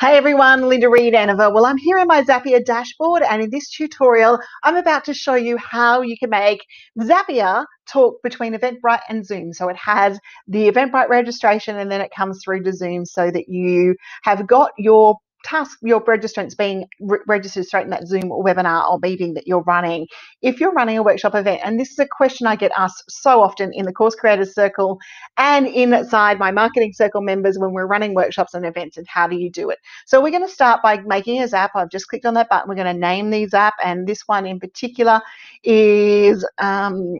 Hey everyone, Linda Reed Enever. Well, I'm here in my Zapier dashboard and in this tutorial, I'm about to show you how you can make Zapier talk between Eventbrite and Zoom. So it has the Eventbrite registration and then it comes through to Zoom so that you have got your task your registrants being re registered straight in that Zoom webinar or meeting that you're running. If you're running a workshop event, and this is a question I get asked so often in the Course Creators Circle and inside my Marketing Circle members when we're running workshops and events, and how do you do it? So we're going to start by making a Zap. I've just clicked on that button. We're going to name the Zap, and this one in particular is um,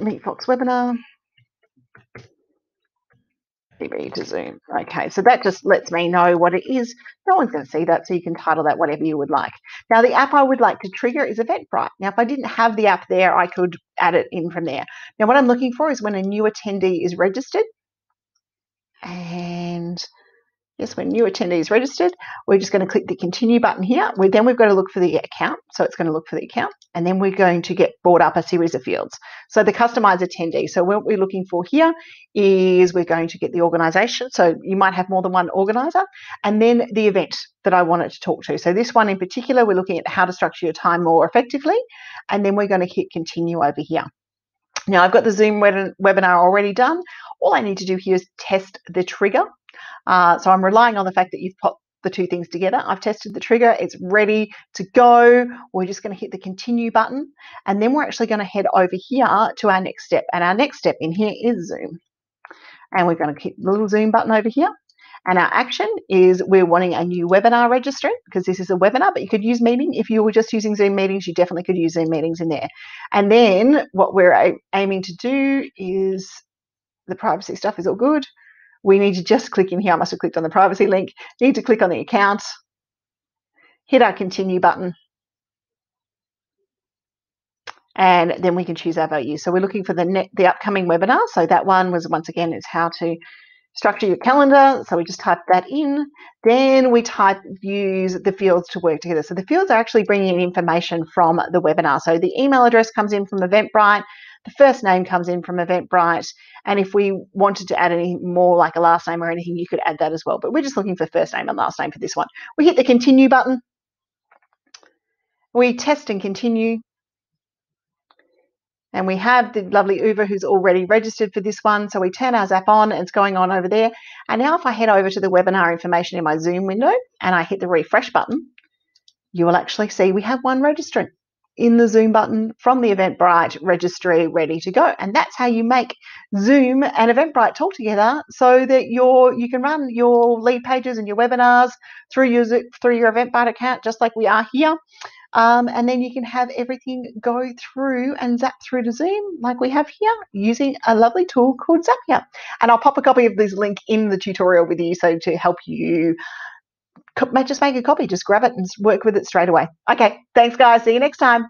Meet Fox Webinar. TV to Zoom. Okay, so that just lets me know what it is. No one's going to see that, so you can title that whatever you would like. Now, the app I would like to trigger is Eventbrite. Now, if I didn't have the app there, I could add it in from there. Now, what I'm looking for is when a new attendee is registered. And Yes, when new attendee is registered, we're just going to click the continue button here. We, then we've got to look for the account. So it's going to look for the account. And then we're going to get brought up a series of fields. So the customized attendee. So what we're looking for here is we're going to get the organization. So you might have more than one organizer. And then the event that I wanted to talk to. So this one in particular, we're looking at how to structure your time more effectively. And then we're going to hit continue over here. Now I've got the Zoom webinar already done. All I need to do here is test the trigger. Uh, so I'm relying on the fact that you've put the two things together. I've tested the trigger, it's ready to go. We're just going to hit the continue button and then we're actually going to head over here to our next step. And our next step in here is Zoom. And we're going to hit the little Zoom button over here. And our action is we're wanting a new webinar registrant because this is a webinar, but you could use meeting. If you were just using Zoom meetings, you definitely could use Zoom meetings in there. And then what we're aiming to do is the privacy stuff is all good we need to just click in here. I must have clicked on the privacy link. Need to click on the account, hit our continue button, and then we can choose our value. So we're looking for the net, the upcoming webinar. So that one was once again is how to structure your calendar. So we just type that in. Then we type use the fields to work together. So the fields are actually bringing in information from the webinar. So the email address comes in from Eventbrite. The first name comes in from Eventbrite. And if we wanted to add any more like a last name or anything, you could add that as well. But we're just looking for first name and last name for this one. We hit the continue button. We test and continue. And we have the lovely Uber who's already registered for this one. So we turn our Zap on and it's going on over there. And now if I head over to the webinar information in my Zoom window and I hit the refresh button, you will actually see we have one registrant in the Zoom button from the Eventbrite registry ready to go. And that's how you make Zoom and Eventbrite talk together so that you you can run your lead pages and your webinars through your through your Eventbrite account just like we are here. Um, and then you can have everything go through and zap through to Zoom like we have here using a lovely tool called Zapier. And I'll pop a copy of this link in the tutorial with you so to help you just make a copy, just grab it and work with it straight away. Okay, thanks guys. See you next time.